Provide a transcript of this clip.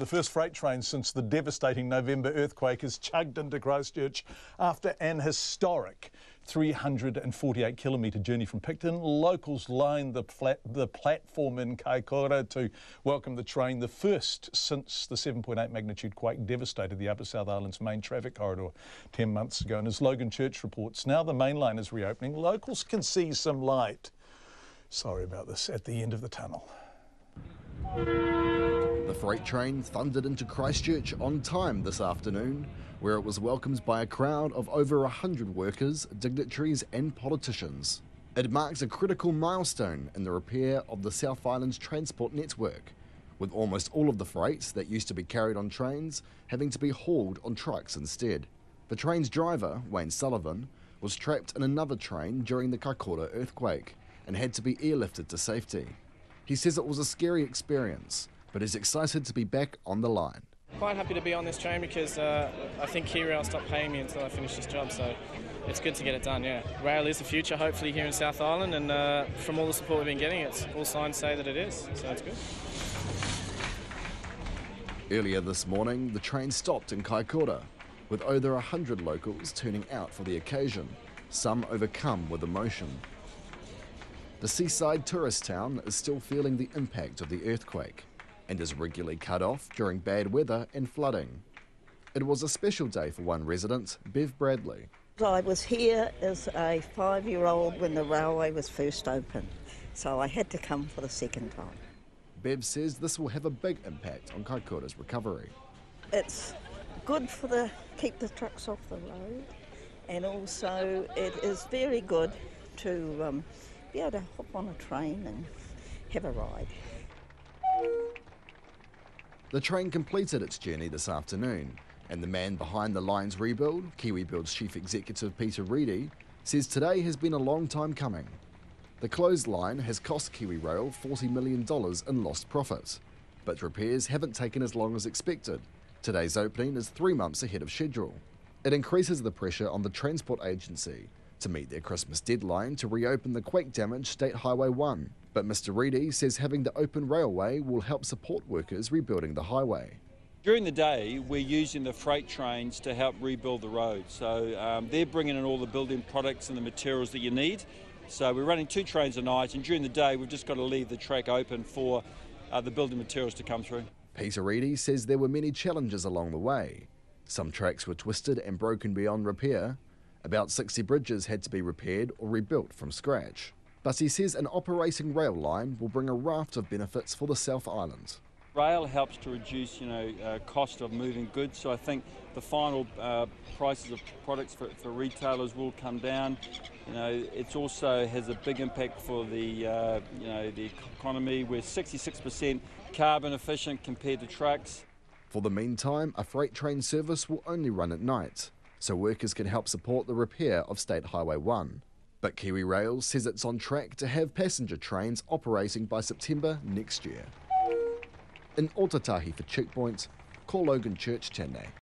The first freight train since the devastating November earthquake has chugged into Christchurch after an historic 348 kilometre journey from Picton. Locals lined the, flat, the platform in Kaikoura to welcome the train, the first since the 7.8 magnitude quake devastated the Upper South Island's main traffic corridor 10 months ago. And as Logan Church reports, now the main line is reopening, locals can see some light. Sorry about this, at the end of the tunnel. The freight train thundered into Christchurch on time this afternoon, where it was welcomed by a crowd of over 100 workers, dignitaries, and politicians. It marks a critical milestone in the repair of the South Island's transport network, with almost all of the freight that used to be carried on trains having to be hauled on trucks instead. The train's driver, Wayne Sullivan, was trapped in another train during the Kaikoura earthquake and had to be airlifted to safety. He says it was a scary experience, but is excited to be back on the line. Quite happy to be on this train because uh, I think KiwiRail stopped paying me until I finish this job, so it's good to get it done, yeah. Rail is the future, hopefully, here in South Island, and uh, from all the support we've been getting, it's all signs say that it is, so it's good. Earlier this morning, the train stopped in Kaikoura, with over 100 locals turning out for the occasion, some overcome with emotion. The seaside tourist town is still feeling the impact of the earthquake and is regularly cut off during bad weather and flooding. It was a special day for one resident, Bev Bradley. I was here as a five year old when the railway was first opened, so I had to come for the second time. Bev says this will have a big impact on Kaikoura's recovery. It's good for the keep the trucks off the road, and also it is very good to um, be able to hop on a train and have a ride. The train completed its journey this afternoon, and the man behind the line's rebuild, KiwiBuild's chief executive Peter Reidy, says today has been a long time coming. The closed line has cost KiwiRail $40 million in lost profits, but repairs haven't taken as long as expected. Today's opening is three months ahead of schedule. It increases the pressure on the Transport Agency to meet their Christmas deadline to reopen the quake damaged State Highway 1. But Mr. Reidy says having the open railway will help support workers rebuilding the highway. During the day, we're using the freight trains to help rebuild the road. So um, they're bringing in all the building products and the materials that you need. So we're running two trains a night, and during the day, we've just got to leave the track open for uh, the building materials to come through. Peter Reidy says there were many challenges along the way. Some tracks were twisted and broken beyond repair, about 60 bridges had to be repaired or rebuilt from scratch. But he says an operating rail line will bring a raft of benefits for the South Island. Rail helps to reduce, you know, uh, cost of moving goods. So I think the final uh, prices of products for, for, retailers will come down. You know, it also has a big impact for the, uh, you know, the economy. We're 66% carbon efficient compared to trucks. For the meantime, a freight train service will only run at night so workers can help support the repair of State Highway 1. But Kiwi Rail says it's on track to have passenger trains operating by September next year. In Ōtautahi for Checkpoint, call Logan Church Tene.